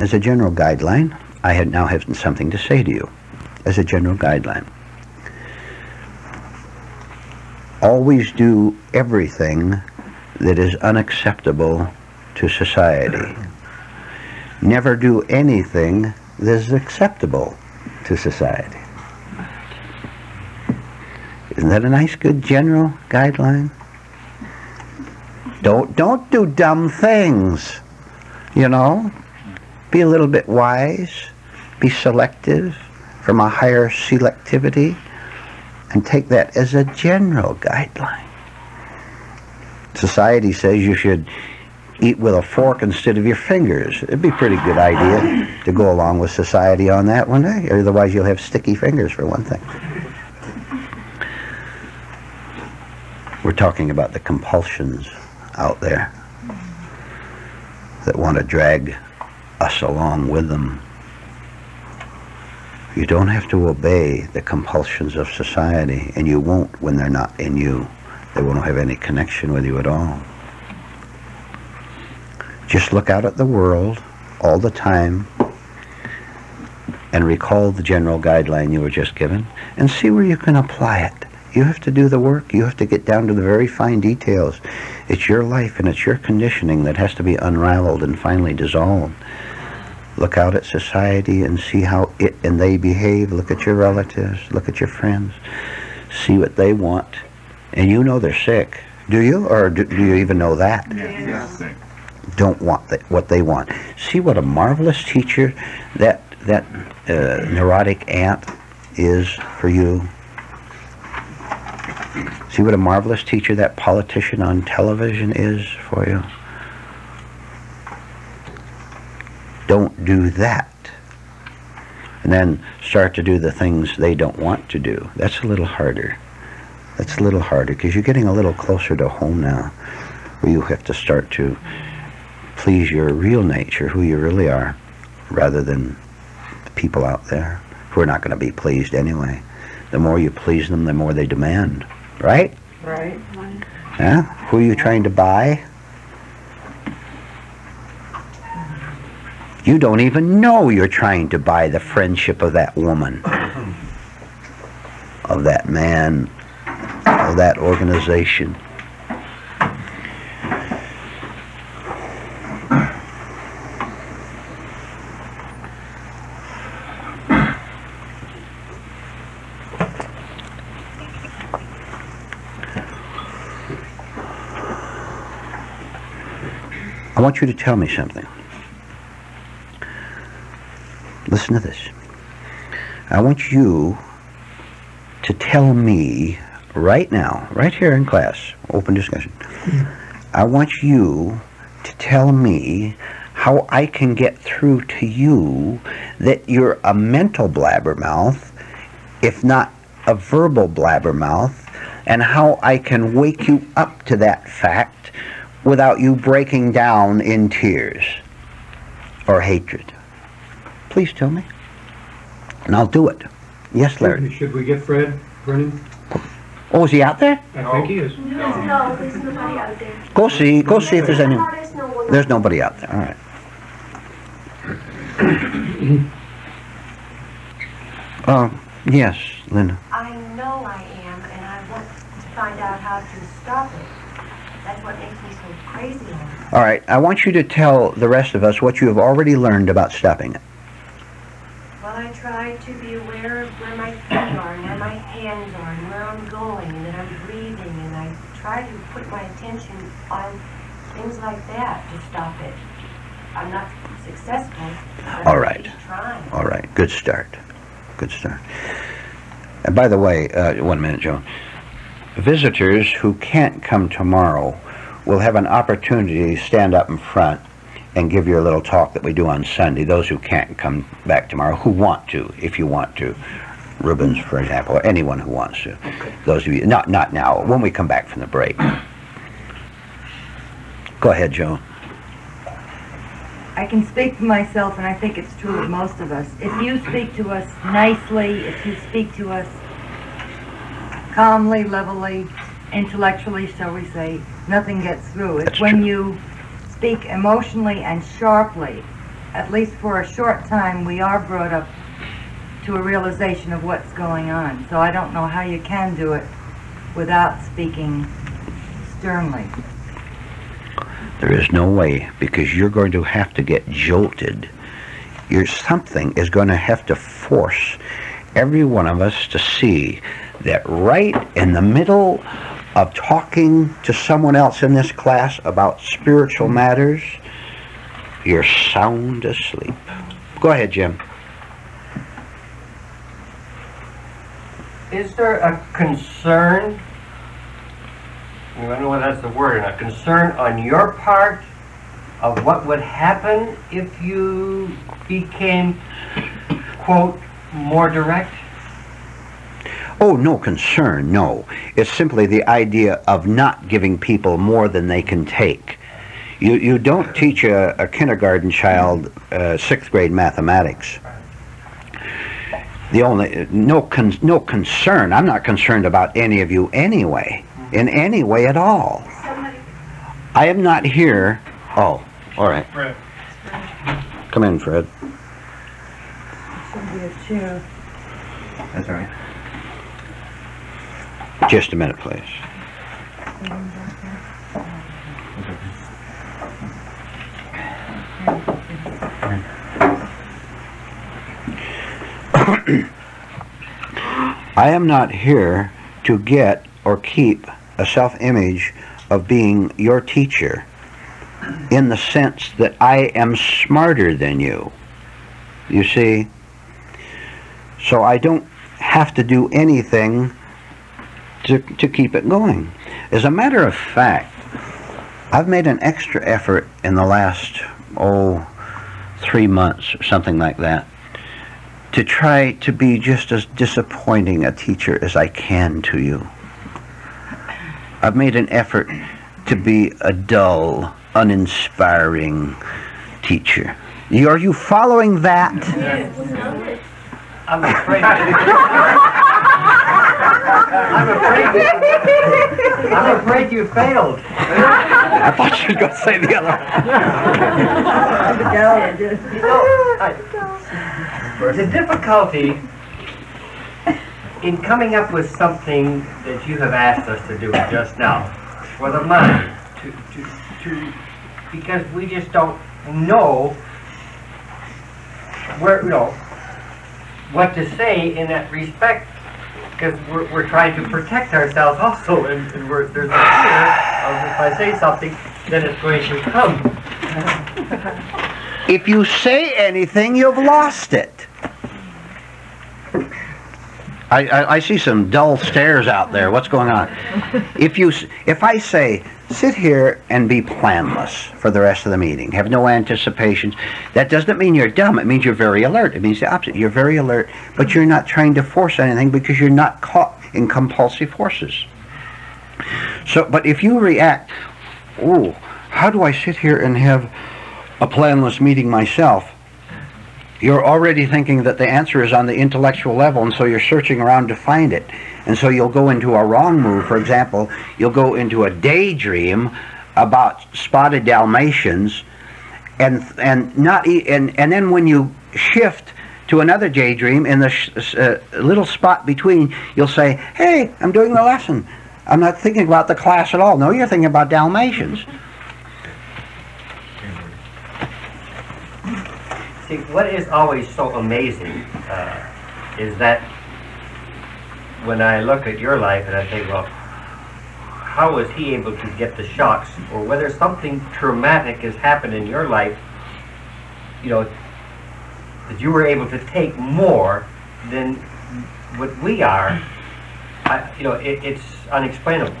As a general guideline, I had now have something to say to you. As a general guideline, always do everything that is unacceptable to society. Never do anything that is acceptable to society. Isn't that a nice, good general guideline? Don't don't do dumb things. You know, be a little bit wise. Be selective from a higher selectivity, and take that as a general guideline. Society says you should eat with a fork instead of your fingers. It'd be a pretty good idea to go along with society on that one day. Otherwise, you'll have sticky fingers for one thing. We're talking about the compulsions out there that want to drag us along with them. You don't have to obey the compulsions of society, and you won't when they're not in you. They won't have any connection with you at all. Just look out at the world all the time and recall the general guideline you were just given and see where you can apply it. You have to do the work. You have to get down to the very fine details. It's your life and it's your conditioning that has to be unraveled and finally dissolved. Look out at society and see how it and they behave. Look at your relatives. Look at your friends. See what they want. And you know they're sick. Do you? Or do, do you even know that? Yes. Don't want the, what they want. See what a marvelous teacher that, that uh, neurotic aunt is for you. See what a marvelous teacher that politician on television is for you. Don't do that. And then start to do the things they don't want to do. That's a little harder. That's a little harder because you're getting a little closer to home now where you have to start to please your real nature, who you really are, rather than the people out there who are not going to be pleased anyway. The more you please them, the more they demand. Right? Right. Yeah? Who are you trying to buy? You don't even know you're trying to buy the friendship of that woman, of that man, of that organization. I want you to tell me something. Listen to this. I want you to tell me right now, right here in class, open discussion. I want you to tell me how I can get through to you that you're a mental blabbermouth, if not a verbal blabbermouth, and how I can wake you up to that fact without you breaking down in tears or hatred. Please tell me. And I'll do it. Yes, Larry. Should we get Fred Brennan? Oh, is he out there? I think he is. No, there's nobody out there. Go see. Go see if there's any. No, there's. There's nobody out there. All right. Oh, yes, Linda. I know I am, and I want to find out how to stop it. That's what makes me so crazy. All right. I want you to tell the rest of us what you have already learned about stopping it. Try to be aware of where my feet are, and where my hands are, and where I'm going, and that I'm breathing, and I try to put my attention on things like that to stop it. I'm not successful. but All right. All right. Good start. Good start. And by the way, uh, one minute, Joan. Visitors who can't come tomorrow will have an opportunity to stand up in front and give you a little talk that we do on Sunday. Those who can't come back tomorrow, who want to, if you want to. Rubens, for example, or anyone who wants to. Those of you, not not now, when we come back from the break. Go ahead, Joan. I can speak for myself, and I think it's true of most of us. If you speak to us nicely, if you speak to us calmly, levelly, intellectually, shall we say, nothing gets through. It's That's when true. you speak emotionally and sharply at least for a short time, we are brought up to a realization of what's going on. So I don't know how you can do it without speaking sternly. There is no way because you're going to have to get jolted. Your something is going to have to force every one of us to see that right in the middle of talking to someone else in this class about spiritual matters, you're sound asleep. Go ahead, Jim. Is there a concern, I don't know whether that's the word or not, concern on your part of what would happen if you became, quote, more direct? Oh, no concern, no. It's simply the idea of not giving people more than they can take. You, you don't teach a, a kindergarten child uh, sixth grade mathematics. The only no con, no concern. I'm not concerned about any of you anyway, in any way at all. I am not here. Oh, all right. Fred. Come in, Fred. Should be a chair. That's all right. Just a minute, please. I am not here to get or keep a self image of being your teacher in the sense that I am smarter than you. You see? So I don't have to do anything to, to keep it going. As a matter of fact, I've made an extra effort in the last, oh, three months or something like that to try to be just as disappointing a teacher as I can to you. I've made an effort to be a dull, uninspiring teacher. Are you following that? Yes. I'm afraid. I'm afraid. I'm afraid you failed. I thought you were going to say the other. You know, I- the difficulty in coming up with something that you have asked us to do just now for the money, to, to, to because we just don't know where you know what to say in that respect because we're, we're trying to protect ourselves also and, and we're, there's a fear of if I say something then it's going to come If you say anything, you've lost it. I, I, I see some dull stares out there. What's going on? If you, if I say, sit here and be planless for the rest of the meeting, have no anticipations, that doesn't mean you're dumb. It means you're very alert. It means the opposite. You're very alert, but you're not trying to force anything because you're not caught in compulsive forces. So, but if you react, oh, how do I sit here and have a planless meeting myself? You're already thinking that the answer is on the intellectual level, and so you're searching around to find it. And so you'll go into a wrong move. For example, you'll go into a daydream about spotted Dalmatians, and and not and and then when you shift to another daydream in the uh, little spot between, you'll say, "Hey, I'm doing the lesson. I'm not thinking about the class at all." No, you're thinking about Dalmatians. See, what is always so amazing uh, is that when I look at your life and I think, well, how was he able to get the shocks, or whether something traumatic has happened in your life, you know, that you were able to take more than what we are. I, you know, it, it's unexplainable.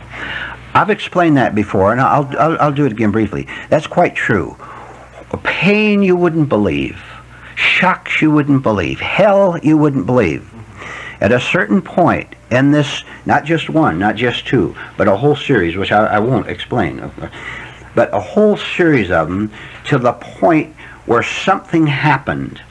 I've explained that before, and I'll, I'll, I'll do it again briefly. That's quite true. Pain you wouldn't believe, shocks you wouldn't believe, hell you wouldn't believe. At a certain point in this, not just one, not just two, but a whole series, which I, I won't explain, but a whole series of them to the point where something happened.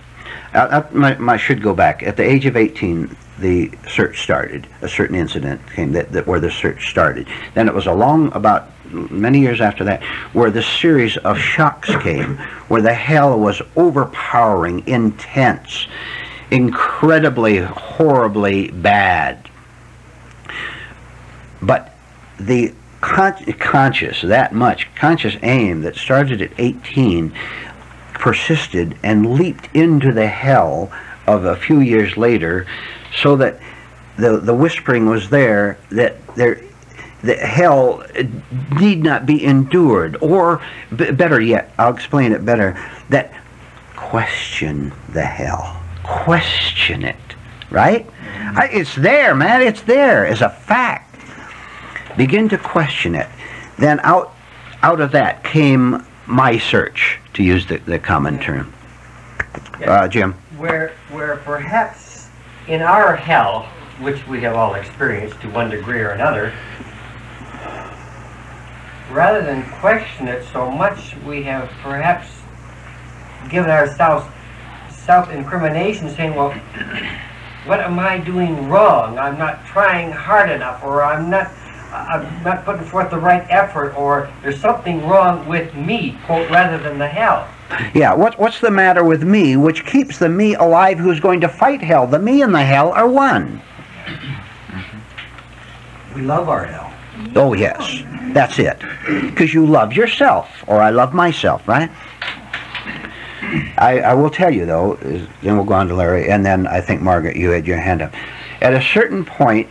I, I, I should go back. At the age of 18, the search started. A certain incident came that, that where the search started. Then it was along about many years after that, where the series of shocks came, where the hell was overpowering, intense, incredibly, horribly bad. But the con- conscious, that much, conscious aim that started at 18 persisted and leaped into the hell of a few years later so that the, the whispering was there that there that hell need not be endured. Or b- better yet i'll explain it better that question the hell. Question it right? I, it's there man it's there as a fact. Begin to question it. Then out out of that came my search to use the, the common term. Uh, jim? Where where perhaps in our hell, which we have all experienced to one degree or another, rather than question it so much, we have perhaps given ourselves self-incrimination, saying, "Well, what am I doing wrong? I'm not trying hard enough, or I'm not." I'm not putting forth the right effort, or there's something wrong with me, quote, rather than the hell. Yeah, what, what's the matter with me, which keeps the me alive who's going to fight hell? The me and the hell are one. We love our hell. Oh, yes, that's it. Because you love yourself, or I love myself, right? I, I will tell you, though, is, then we'll go on to Larry, and then I think, Margaret, you had your hand up. At a certain point,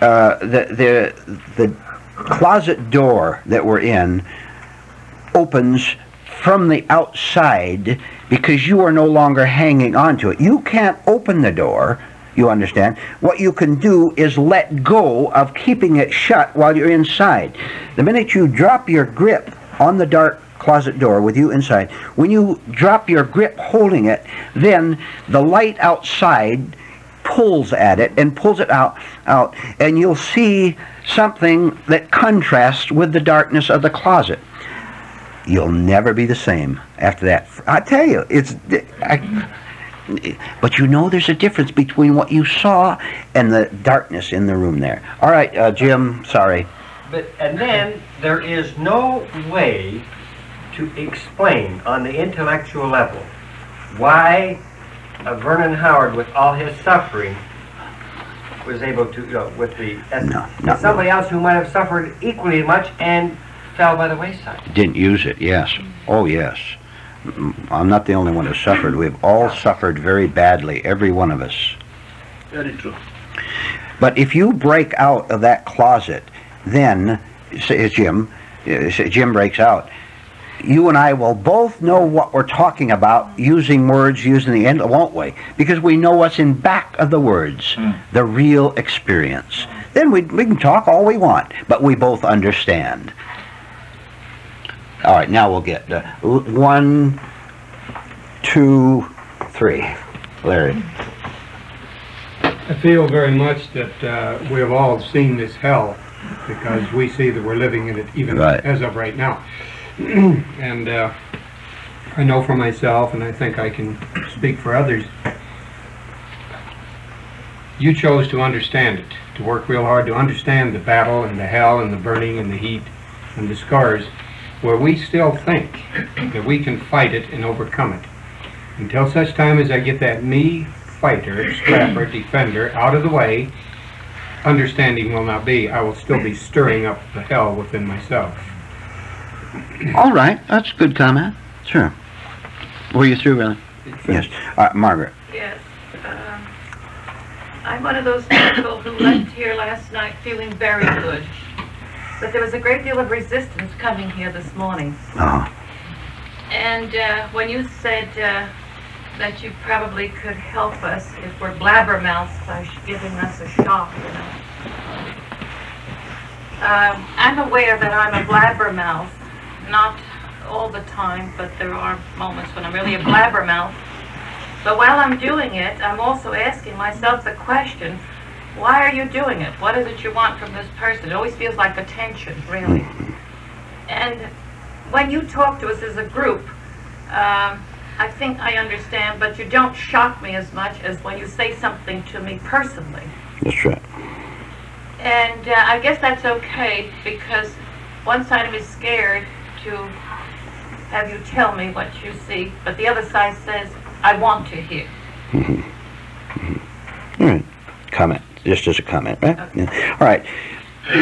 uh, the, the, the closet door that we're in opens from the outside because you are no longer hanging onto it. You can't open the door, you understand. What you can do is let go of keeping it shut while you're inside. The minute you drop your grip on the dark closet door with you inside, when you drop your grip holding it, then the light outside pulls at it and pulls it out out and you'll see something that contrasts with the darkness of the closet you'll never be the same after that i tell you it's I, but you know there's a difference between what you saw and the darkness in the room there. All right uh, jim sorry. But and then there is no way to explain on the intellectual level why uh, Vernon Howard, with all his suffering, was able to, you know, with the No, somebody else who might have suffered equally much and fell by the wayside. didn't use it yes. Oh yes i'm not the only one who suffered we've all suffered very badly every one of us Very true. But if you break out of that closet, then, says Jim, uh, say Jim breaks out, you and I will both know what we're talking about using words, using the end, won't we? Because we know what's in back of the words, the real experience. Then we, we can talk all we want, but we both understand. All right, now we'll get uh, one, two, three. Larry. I feel very much that uh, we have all seen this hell because we see that we're living in it even Right. as of right now. and uh, I know for myself, and I think I can speak for others, you chose to understand it, to work real hard to understand the battle and the hell and the burning and the heat and the scars, where we still think that we can fight it and overcome it. Until such time as I get that me fighter, scrapper, defender out of the way, understanding will not be. I will still be stirring up the hell within myself. All right, that's a good comment. Sure. Were you through, really? Yes. Uh, Margaret. Yes. um, I'm one of those people who left here last night feeling very good. But there was a great deal of resistance coming here this morning. Oh, And uh, when you said uh, that you probably could help us if we're blabbermouths by giving us a shock, you know. Um, I'm aware that I'm a blabbermouth, not all the time, but there are moments when I'm really a blabbermouth. But while I'm doing it, I'm also asking myself the question, why are you doing it? What is it you want from this person? It always feels like attention, really. And when you talk to us as a group, um, I think I understand, but you don't shock me as much as when you say something to me personally. that's right. And uh, I guess that's okay because one side of me is scared to have you tell me what you see, but the other side says, I want to hear. Mm-hmm. All right. Comment, just as a comment, right? Yeah. All right.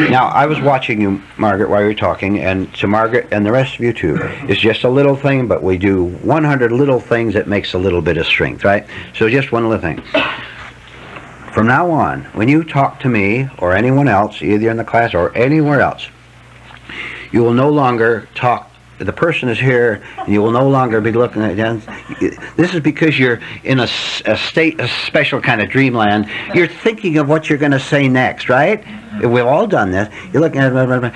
Now, I was watching you, Margaret, while you were talking, and to Margaret and the rest of you too, it's just a little thing, but we do 100 little things that makes a little bit of strength, right? So just one little thing. From now on, when you talk to me or anyone else, either in the class or anywhere else, you will no longer talk the person is here and you will no longer be looking at them. This is because you're in a, a state, a special kind of dreamland. You're thinking of what you're going to say next, right? Mm-hmm. We've all done this. You're looking at blah.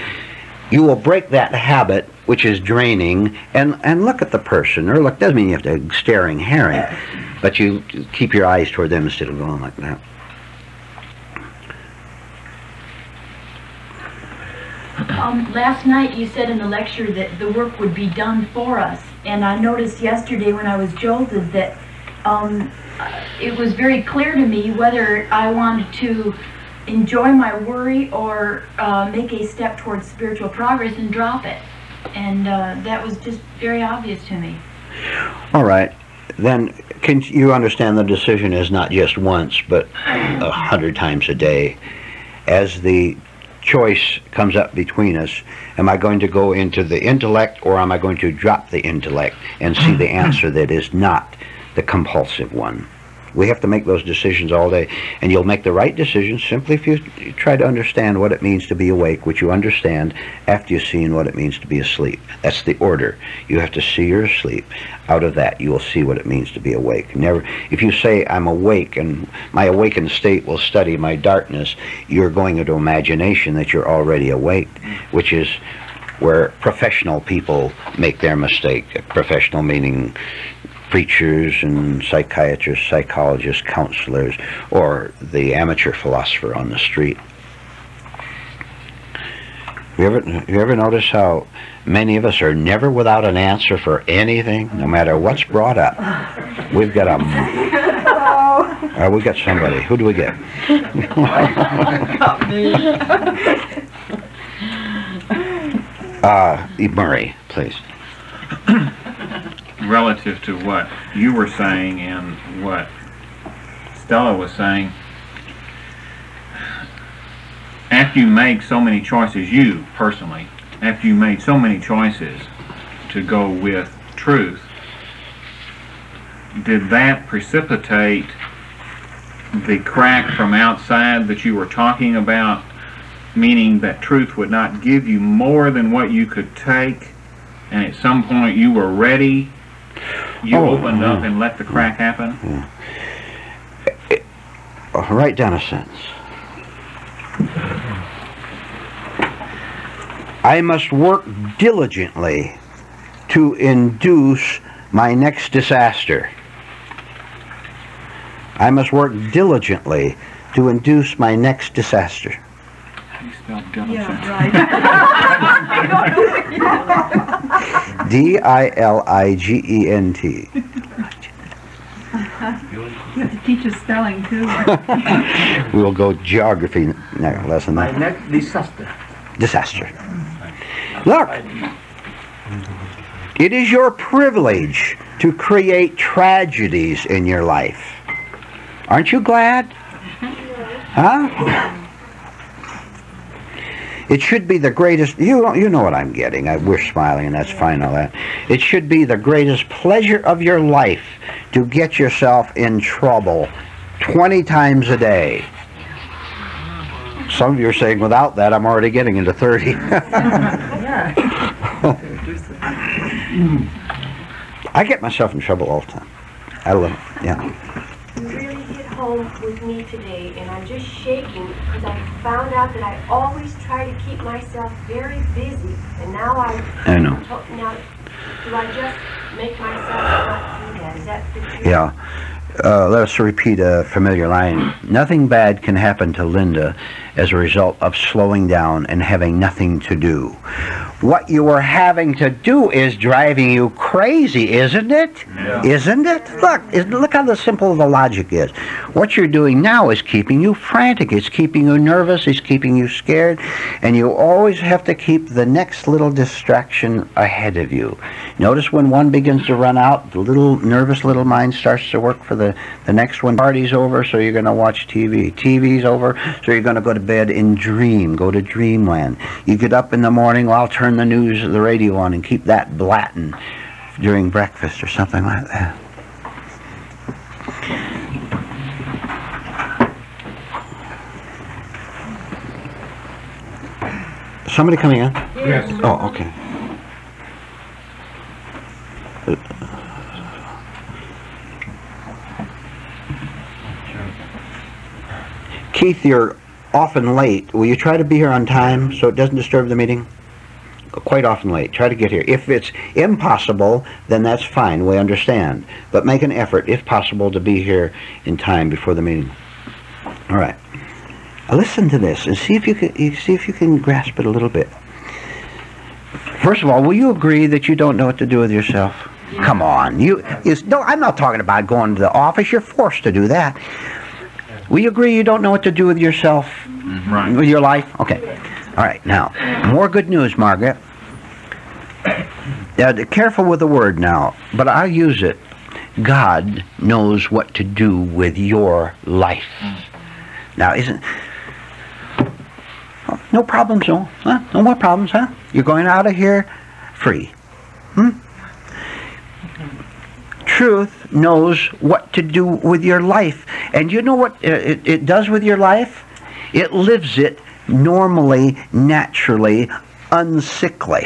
You will break that habit, which is draining, and, and look at the person. Or look, doesn't mean you have to staring herring, but you keep your eyes toward them instead of going like that. Um, last night you said in the lecture that the work would be done for us, and I noticed yesterday when I was jolted that um, uh, it was very clear to me whether I wanted to enjoy my worry or uh, make a step towards spiritual progress and drop it. And uh, that was just very obvious to me. All right. Then can you understand the decision is not just once, but a hundred times a day? As the choice comes up between us, am I going to go into the intellect or am I going to drop the intellect and see the mm-hmm. answer that is not the compulsive one? We have to make those decisions all day, and you'll make the right decision simply if you try to understand what it means to be awake, which you understand after you've seen what it means to be asleep. That's the order. You have to see you're asleep. Out of that, you will see what it means to be awake. Never, if you say I'm awake and my awakened state will study my darkness, you're going into imagination that you're already awake, which is where professional people make their mistake. Professional meaning preachers and psychiatrists, psychologists, counselors, or the amateur philosopher on the street. You ever, you ever notice how many of us are never without an answer for anything, no matter what's brought up? We've got a. Uh, we got somebody. Who do we get? uh, Murray, please. relative to what you were saying and what Stella was saying, after you make so many choices, you personally, after you made so many choices to go with truth, did that precipitate the crack from outside that you were talking about, meaning that truth would not give you more than what you could take, and at some point you were ready you Oh, opened up and let the crack happen? Uh, write down a sentence. I must work diligently to induce my next disaster. I must work diligently to induce my next disaster. How do you spell diligent? D I L I G E N T. You have to teach us spelling too. We will go geography next lesson. My next disaster. disaster. Look, it is your privilege to create tragedies in your life. Aren't you glad? Huh? It should be the greatest. You you know what I'm getting. I, we're smiling, and that's fine. All that. It should be the greatest pleasure of your life to get yourself in trouble 20 times a day. Some of you are saying, without that, I'm already getting into 30. I get myself in trouble all the time. I love it. Yeah. You really hit home with me today, and I'm just shaking because I found out that I always try to keep myself very busy, and now I. I know. Now, do I just make myself not do that? Is that the truth? Yeah. Uh, let us repeat a familiar line. Nothing bad can happen to Linda as a result of slowing down and having nothing to do. What you are having to do is driving you crazy, isn't it? Yeah. Isn't it? Look, is- look how the simple the logic is. What you're doing now is keeping you frantic. It's keeping you nervous. It's keeping you scared. And you always have to keep the next little distraction ahead of you. Notice when one begins to run out, the little nervous little mind starts to work for the, the next one. Party's over, so you're going to watch TV. TV's over, so you're going to go to bed and dream. Go to dreamland. You get up in the morning, well, I'll turn the news, the radio on, and keep that blatting during breakfast or something like that. Somebody coming in? Yes. Oh, okay. Keith, you're often late. Will you try to be here on time so it doesn't disturb the meeting? Quite often late. Try to get here. If it's impossible, then that's fine. We understand. But make an effort, if possible, to be here in time before the meeting. All right. Listen to this and see if you can you see if you can grasp it a little bit. First of all, will you agree that you don't know what to do with yourself? Come on, you is no. I'm not talking about going to the office. You're forced to do that. You agree you don't know what to do with yourself, Right. with your life? Okay. All right. Now, more good news, Margaret. Now, be careful with the word now, but I'll use it. God knows what to do with your life. Now, isn't Oh, no problems, no, huh? No more problems, huh? You're going out of here free. Hmm? Truth knows what to do with your life. And you know what uh, it, it does with your life? It lives it normally, naturally, unsickly.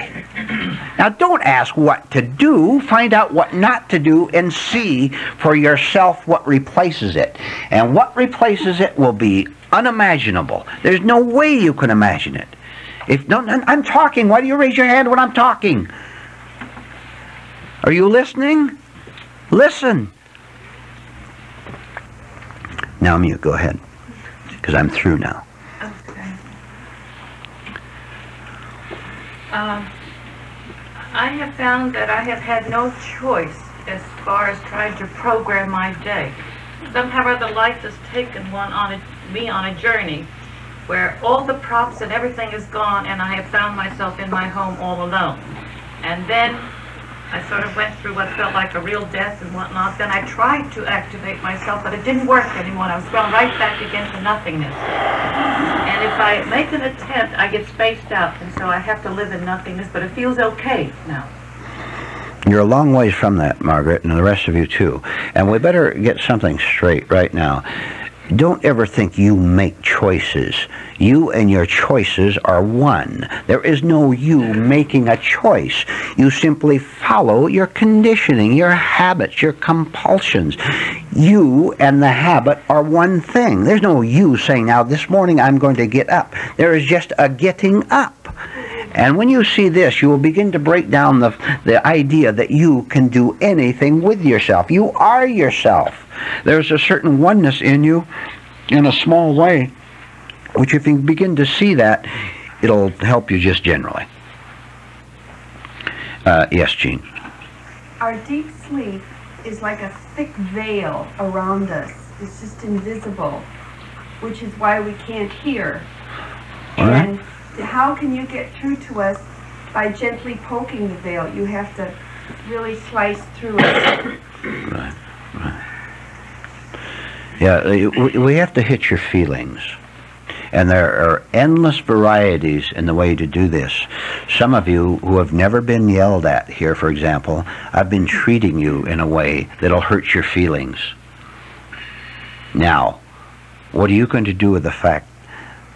Now, don't ask what to do. Find out what not to do and see for yourself what replaces it. And what replaces it will be unimaginable. There's no way you can imagine it. If no, I'm talking. Why do you raise your hand when I'm talking? Are you listening? Listen. Now mute. Go ahead, because I'm through now. Okay. Um, I have found that I have had no choice as far as trying to program my day. Somehow or other, life has taken one on a, me on a journey where all the props and everything is gone, and I have found myself in my home all alone. And then I sort of went through what felt like a real death and whatnot. Then I tried to activate myself, but it didn't work anymore. I was thrown right back again to nothingness. And if I make an attempt, I get spaced out, and so I have to live in nothingness, but it feels okay now. You're a long ways from that, Margaret, and the rest of you too. And we better get something straight right now. Don't ever think you make choices. You and your choices are one. There is no you making a choice. You simply follow your conditioning, your habits, your compulsions. You and the habit are one thing. There's no you saying, now this morning I'm going to get up. There is just a getting up. And when you see this, you will begin to break down the, the idea that you can do anything with yourself. You are yourself. There's a certain oneness in you in a small way, which if you begin to see that, it'll help you just generally. Uh, yes, Gene. Our deep sleep is like a thick veil around us. It's just invisible, which is why we can't hear. All right. And how can you get through to us by gently poking the veil? You have to really slice through it. Right, right. Yeah, we we have to hit your feelings. And there are endless varieties in the way to do this. Some of you who have never been yelled at here, for example, I've been treating you in a way that'll hurt your feelings. Now, what are you going to do with the fact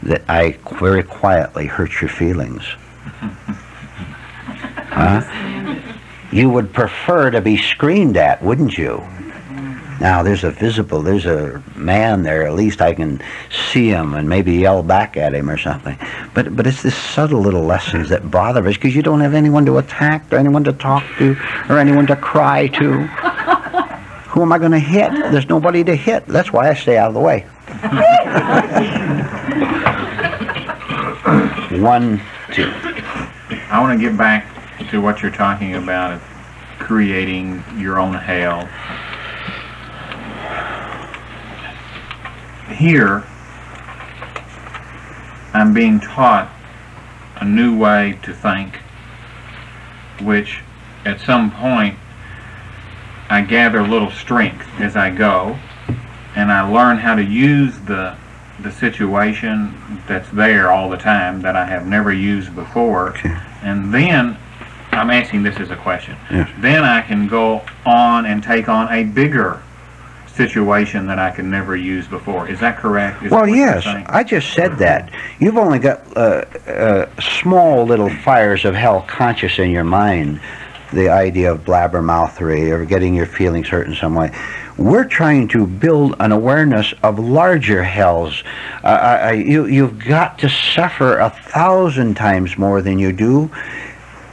that I very quietly hurt your feelings? Huh? You would prefer to be screamed at, wouldn't you? Now there's a visible, there's a man there. At least I can see him and maybe yell back at him or something. But but it's this subtle little lessons that bother us because you don't have anyone to attack or anyone to talk to or anyone to cry to. Who am I going to hit? There's nobody to hit. That's why I stay out of the way. One, two. I want to get back to what you're talking about of creating your own hell. Here, I'm being taught a new way to think, which at some point I gather a little strength as I go, and I learn how to use the the situation that's there all the time that I have never used before, Okay. and then I'm asking this as a question. Yes. Then I can go on and take on a bigger situation that I could never use before. Is that correct? Is Well, you're yes. I just said that. You've only got uh, uh, small little fires of hell conscious in your mind. The idea of blabbermouthery or getting your feelings hurt in some way. We're trying to build an awareness of larger hells. Uh, you, you've got to suffer a thousand times more than you do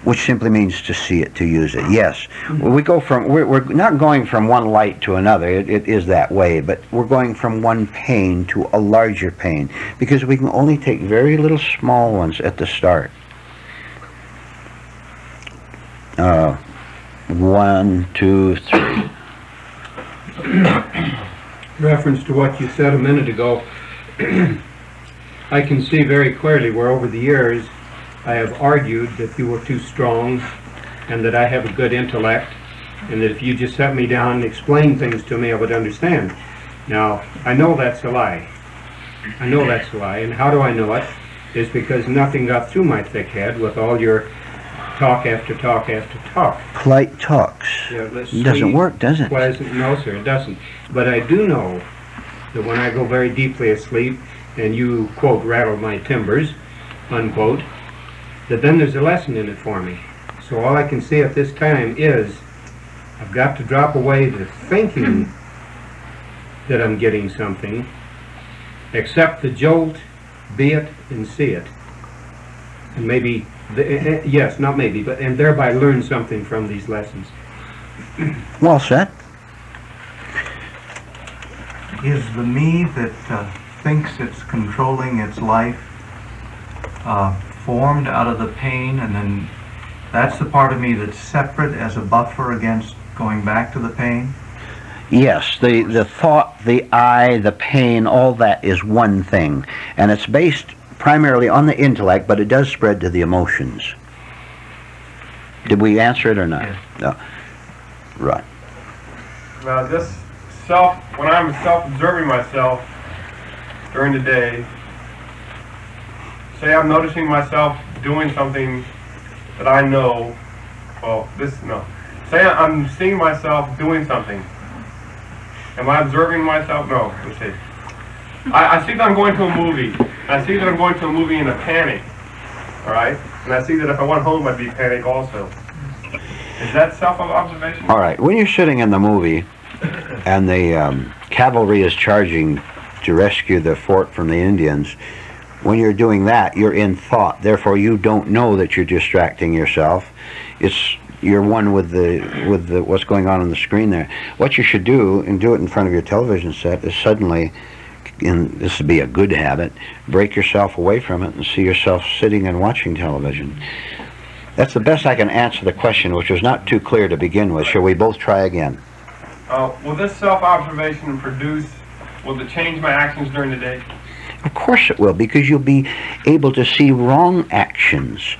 which simply means to see it, to use it. Yes, we go from we're, we're not going from one light to another. It, it is that way, but we're going from one pain to a larger pain because we can only take very little small ones at the start. Uh, one, two, three. reference to what you said a minute ago, I can see very clearly where over the years I have argued that you were too strong and that I have a good intellect and that if you just set me down and explain things to me, I would understand. Now, I know that's a lie. I know that's a lie. And how do I know it? Is because nothing got through my thick head with all your talk after talk after talk. Polite talks. Yeah, doesn't work, does it? Pleasant, no, sir, it doesn't. But I do know that when I go very deeply asleep and you, quote, rattle my timbers, unquote, that then there's a lesson in it for me. So all I can say at this time is I've got to drop away the thinking hmm. that I'm getting something, accept the jolt, be it, and see it. And maybe, the, eh, yes, not maybe, but, and thereby learn something from these lessons. Well said. is the me that uh, thinks it's controlling its life uh, formed out of the pain and then that's the part of me that's separate as a buffer against going back to the pain? Yes, the, the thought, the I, the pain, all that is one thing. And it's based primarily on the intellect, but it does spread to the emotions. Did we answer it or not? Yes. No. Right. Now, this self, when I'm self-observing myself during the day, say I'm noticing myself doing something that I know, well, this, no. Say I'm seeing myself doing something. Am I observing myself? No, let's see. I, I see that I'm going to a movie. I see that I'm going to a movie in a panic. All right? And I see that if I went home, I'd be panic also. Is that self-observation? All right. When you're sitting in the movie and the um, cavalry is charging to rescue the fort from the Indians, when you're doing that, you're in thought. Therefore, you don't know that you're distracting yourself. It's you're one with the with the what's going on on the screen there. What you should do, and do it in front of your television set, is suddenly, and this would be a good habit, break yourself away from it and see yourself sitting and watching television. That's the best I can answer the question, which was not too clear to begin with. Shall we both try again? Uh, will this self-observation produce, will it change my actions during the day? Of course it will, because you'll be able to see wrong actions,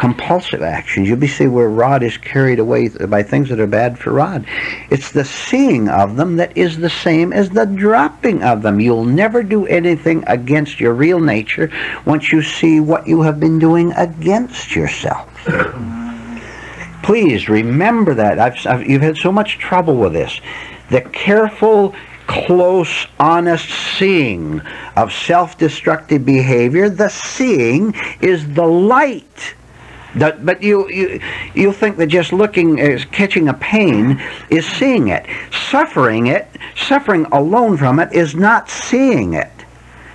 compulsive actions. You'll be see where Rod is carried away by things that are bad for Rod. It's the seeing of them that is the same as the dropping of them. You'll never do anything against your real nature once you see what you have been doing against yourself. Please remember that. I've, I've, you've had so much trouble with this. The careful, close, honest seeing of self-destructive behavior, the seeing is the light. That, but you, you you think that just looking, uh, catching a pain is seeing it. Suffering it, suffering alone from it is not seeing it.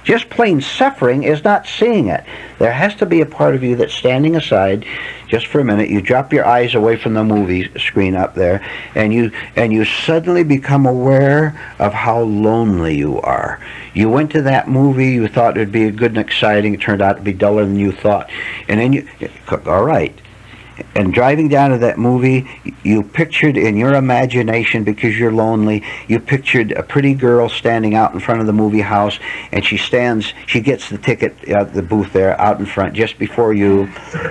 Just plain suffering is not seeing it. There has to be a part of you that's standing aside just for a minute. You drop your eyes away from the movie screen up there and you and you suddenly become aware of how lonely you are. You went to that movie, you thought it'd be good and exciting, it turned out to be duller than you thought. And then you all right and driving down to that movie, you pictured in your imagination, because you're lonely, you pictured a pretty girl standing out in front of the movie house, and she stands, she gets the ticket at the booth there out in front just before you,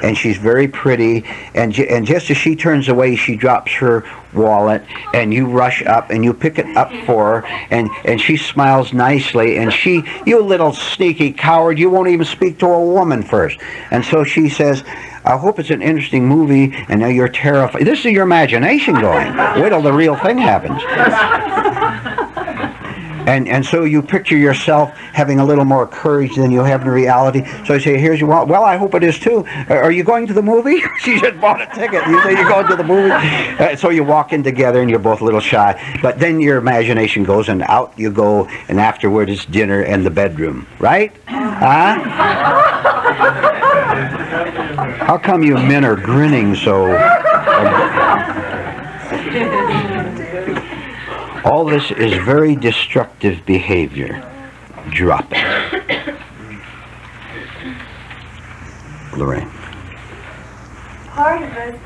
and she's very pretty, and, and just as she turns away, she drops her wallet, and you rush up and you pick it up for her, and, and she smiles nicely, and she, you little sneaky coward, you won't even speak to a woman first. And so she says, I hope it's an interesting movie, and now you're terrified. This is your imagination going. Wait till the real thing happens. And, and so you picture yourself having a little more courage than you have in reality. So I say, here's your wallet. Well, I hope it is too. Are you going to the movie? she just bought a ticket. You say you're going to the movie? Uh, so you walk in together and you're both a little shy. But then your imagination goes and out you go and afterward it's dinner and the bedroom. Right? Huh? How come you men are grinning so? All this is very destructive behavior. Drop it. Lorraine. Part of us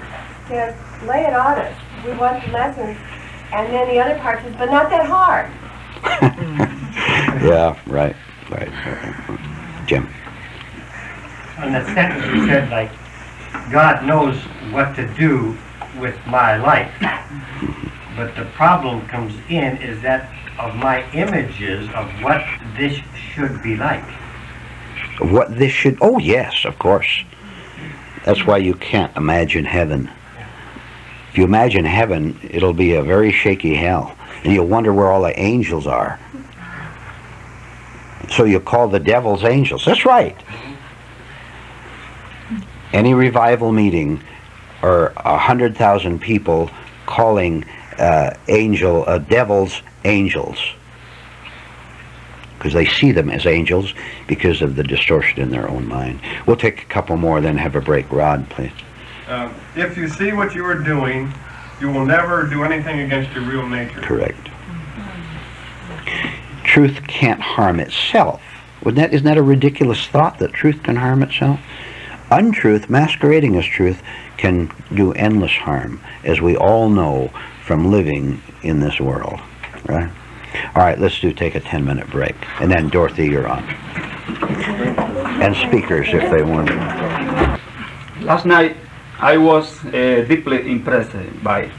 says, lay it on us. We want the lessons. And then the other part says, but not that hard. Yeah, right, right. right. Jim. On that sentence you said like, God knows what to do with my life. But the problem comes in is that of my images of what this should be like. What this should. Oh, yes, of course. That's why you can't imagine heaven. If you imagine heaven, it'll be a very shaky hell. And you'll wonder where all the angels are. So you call the devils angels. That's right. Any revival meeting or a hundred thousand people calling uh, angel uh, devils angels because they see them as angels because of the distortion in their own mind. We'll take a couple more, then have a break. Rod, please. Um, if you see what you are doing, you will never do anything against your real nature. Correct. Truth can't harm itself. Wouldn't that, isn't that a ridiculous thought that truth can harm itself? Untruth, masquerading as truth, can do endless harm, as we all know from living in this world. Right? All right, let's do take a 10 minute break. And then, Dorothy, you're on. And speakers, if they want. Last night, I was uh, deeply impressed by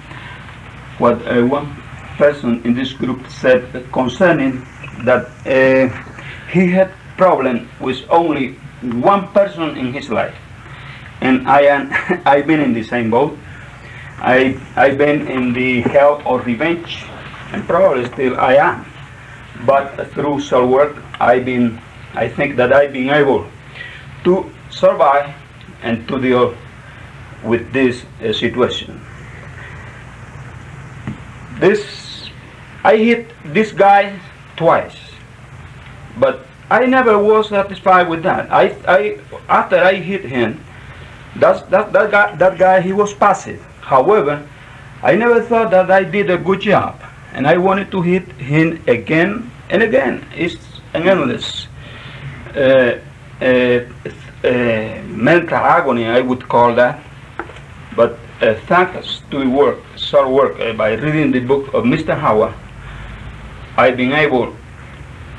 what uh, one person in this group said concerning that uh, he had problem with only one person in his life, and I am I've been in the same boat. I I've been in the hell of revenge, and probably still I am. But through soul work, I've been I think that I've been able to survive and to deal with this uh, situation. This, I hit this guy twice, but I never was satisfied with that. I, I, after I hit him, that's, that, that, guy, that guy, he was passive. However, I never thought that I did a good job, and I wanted to hit him again and again. It's an endless uh, uh, uh, mental agony, I would call that. But uh, thanks to the work, soul work, uh, by reading the book of Mr. Howard, I've been able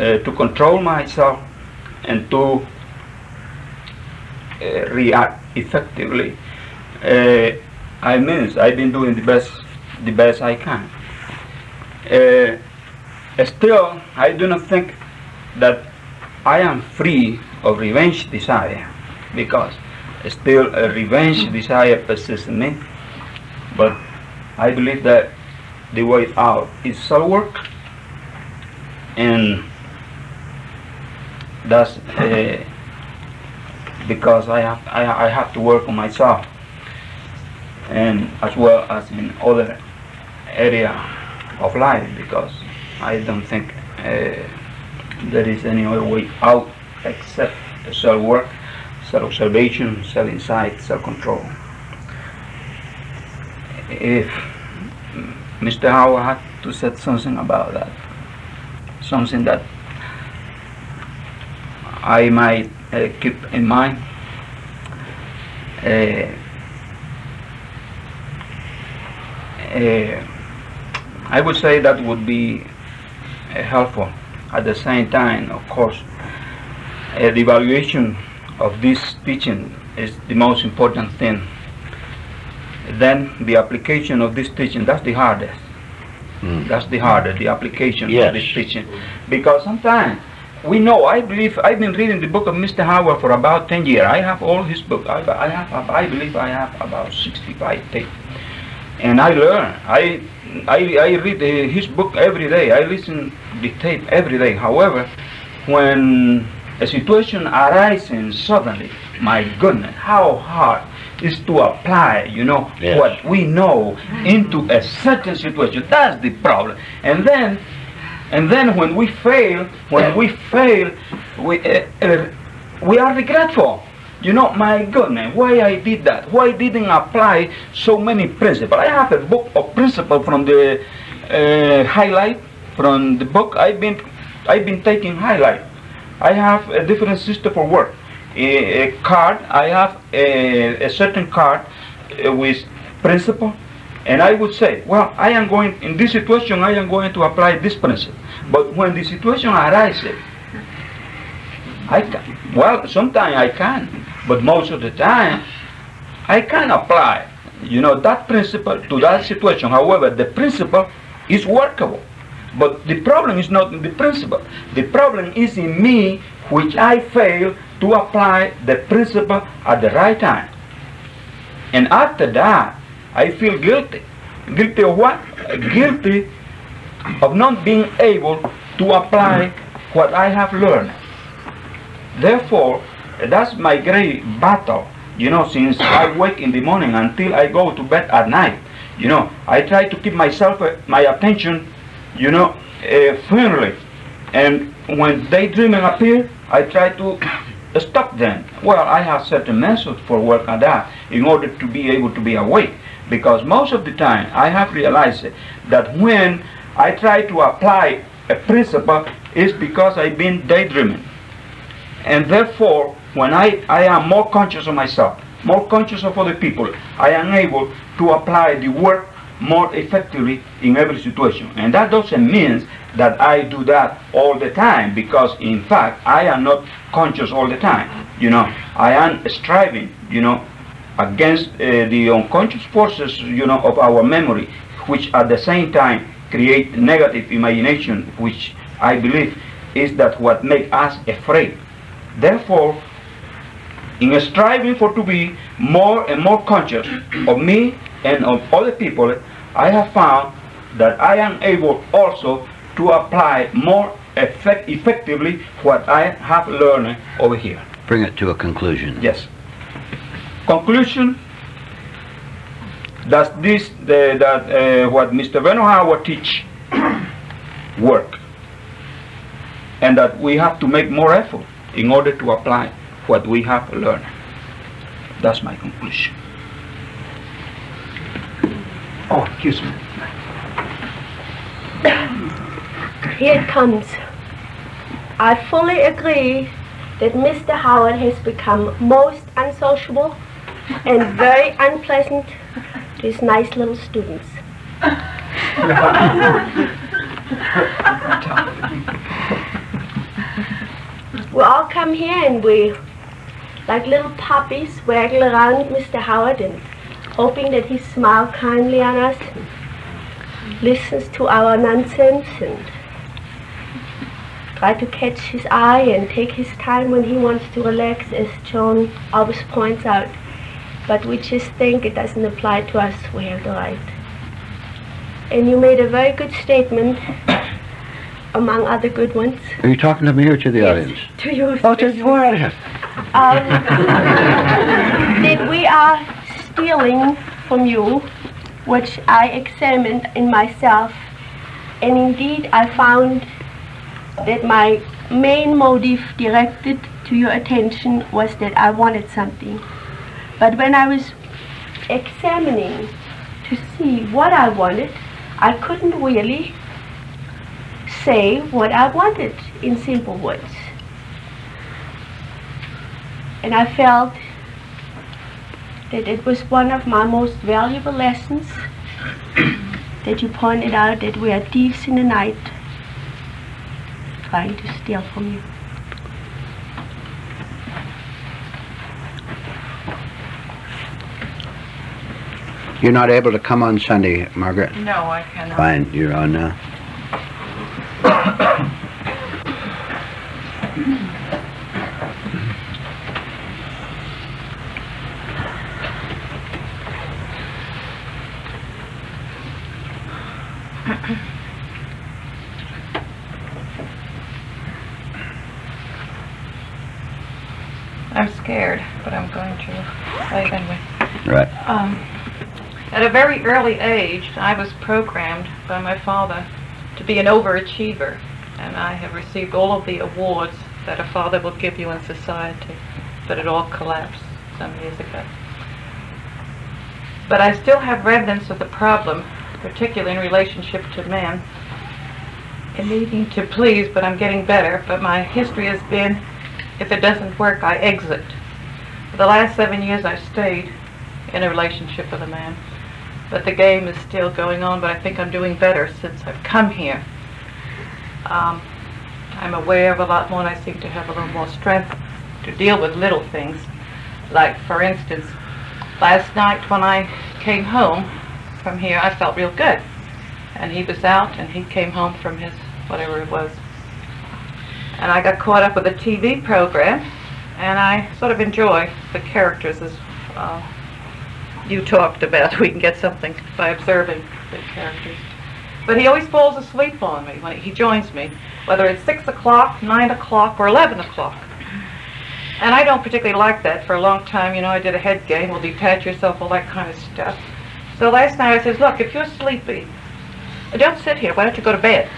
uh, to control myself and to uh, react effectively. I mean, I've been doing the best, the best I can. Uh, still, I do not think that I am free of revenge desire because still a revenge desire persists in me. But I believe that the way out is soul work, and that's uh, because I have I, I have to work on myself, and as well as in other area of life because I don't think uh, there is any other way out except self-work, self-observation, self-insight, self-control. If Mr. Howard had to say something about that, something that I might uh, keep in mind, uh, uh, I would say that would be uh, helpful. At the same time, of course, uh, the evaluation of this teaching is the most important thing. Then the application of this teaching, that's the hardest. That's the hardest, the application Yes. of this teaching. Because sometimes we know, I believe, I've been reading the book of Mr. Howard for about 10 years. I have all his book. I, I have, I believe I have about 65 tapes. And I learn. I, I, I read uh, his book every day. I listen the tape every day. However, when a situation arises suddenly, my goodness, how hard is to apply, you know, Yes. what we know into a certain situation. That's the problem. And then, and then when we fail, when we fail, we, uh, uh, we are regretful. You know, my goodness, why I did that? Why didn't apply so many principles? I have a book of principles from the uh, highlight from the book. I've been, I've been taking highlight. I have a different system for work. A, a card, I have a, a certain card uh, with principle, and I would say, well, I am going, in this situation, I am going to apply this principle. But when the situation arises, I can, well, sometimes I can, but most of the time, I can apply, you know, that principle to that situation. However, the principle is workable. But the problem is not in the principle. The problem is in me, which I fail to apply the principle at the right time. And after that, I feel guilty. Guilty of what? Guilty of not being able to apply what I have learned. Therefore, that's my great battle. You know, since I wake in the morning until I go to bed at night, you know, I try to keep myself, uh, my attention, you know, uh, firmly. And when daydreaming appear, I try to stop them. Well, I have certain methods for work on that in order to be able to be awake. Because most of the time, I have realized that when I try to apply a principle, it's because I've been daydreaming. And therefore, when I, I am more conscious of myself, more conscious of other people, I am able to apply the work more effectively in every situation. And that doesn't mean that I do that all the time, because in fact, I am not conscious all the time. You know, I am striving, you know, against uh, the unconscious forces, you know, of our memory, which at the same time create negative imagination, which I believe is that what make us afraid. Therefore, in striving for to be more and more conscious of me and of other people, I have found that I am able also to apply more effect effectively what I have learned over here. Bring it to a conclusion. Yes. Conclusion that this the, that uh, what Mr. Howard teach work, and that we have to make more effort in order to apply what we have learned. That's my conclusion. Oh, excuse me. Here it comes. I fully agree that Mr. Howard has become most unsociable and very unpleasant to his nice little students. we all come here and we, like little puppies, waggle around Mr. Howard and hoping that he smiles kindly on us, listens to our nonsense, and try to catch his eye and take his time when he wants to relax, as John always points out. But we just think it doesn't apply to us. We have the right. And you made a very good statement, among other good ones, Are you talking to me or to the audience? to you. Oh, to right ahead. Um, that we are stealing from you, which I examined in myself, and indeed I found that my main motive directed to your attention was that I wanted something. But when I was examining to see what I wanted, I couldn't really say what I wanted in simple words. And I felt that it was one of my most valuable lessons that you pointed out that we are thieves in the night trying to steal from you. You're not able to come on Sunday, Margaret? No, I cannot. Fine, you're on now. I'm scared, but I'm going to say it anyway. Right. Um, at a very early age, I was programmed by my father to be an overachiever, and I have received all of the awards that a father will give you in society, but it all collapsed some years ago. But I still have remnants of the problem, particularly in relationship to men, in needing to please, but I'm getting better. But my history has been, if it doesn't work, I exit. For the last seven years, I've stayed in a relationship with a man. But the game is still going on, but I think I'm doing better since I've come here. Um, I'm aware of a lot more and I seem to have a little more strength to deal with little things. Like, for instance, last night when I came home from here, I felt real good. And he was out and he came home from his whatever it was. And I got caught up with a TV program and I sort of enjoy the characters as uh, you talked about. We can get something by observing the characters. But he always falls asleep on me when he joins me, whether it's 6 o'clock, 9 o'clock, or 11 o'clock. And I don't particularly like that. For a long time, you know, I did a head game, will detach yourself, all that kind of stuff. So last night I says, look, if you're sleepy, don't sit here. Why don't you go to bed?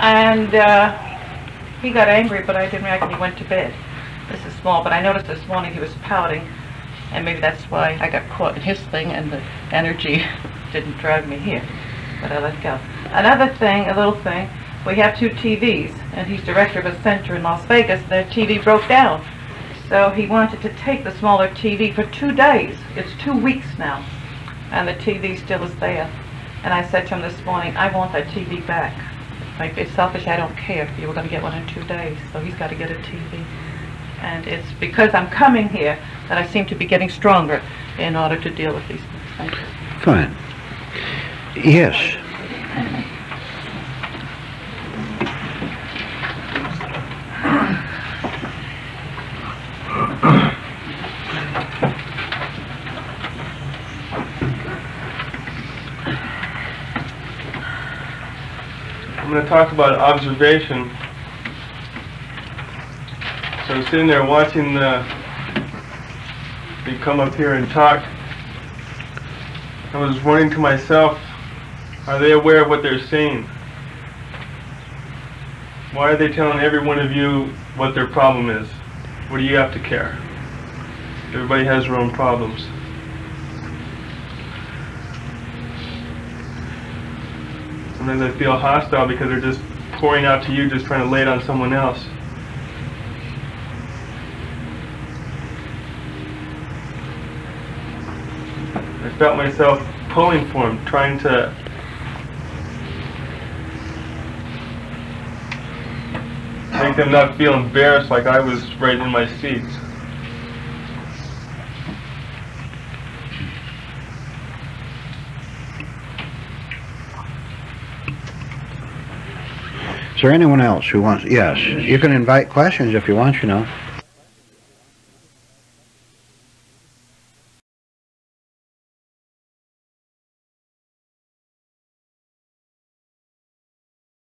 And uh, he got angry, but I didn't react and he went to bed. Small, but I noticed this morning he was pouting, and maybe that's why I got caught in his thing and the energy didn't drive me here. But I let go. Another thing, a little thing, we have two TVs, and he's director of a center in Las Vegas. Their TV broke down. So he wanted to take the smaller TV for two days. It's two weeks now, and the TV still is there. And I said to him this morning, I want that TV back. Like, it's selfish, I don't care if you were going to get one in two days. So he's got to get a TV. And it's because I'm coming here that I seem to be getting stronger in order to deal with these things. Thank you. Fine. Yes. I'm going to talk about observation. So I'm sitting there watching uh, the, you come up here and talk. I was wondering to myself, are they aware of what they're seeing? Why are they telling every one of you what their problem is? What do you have to care? Everybody has their own problems. Sometimes I feel hostile because they're just pouring out to you, just trying to lay it on someone else. Felt myself pulling for him, trying to make them not feel embarrassed like I was right in my seat. Is there anyone else who wants, yes, you can invite questions if you want, you know.